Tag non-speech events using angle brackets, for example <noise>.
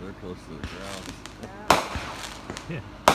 they're close to the ground. Yeah. <laughs>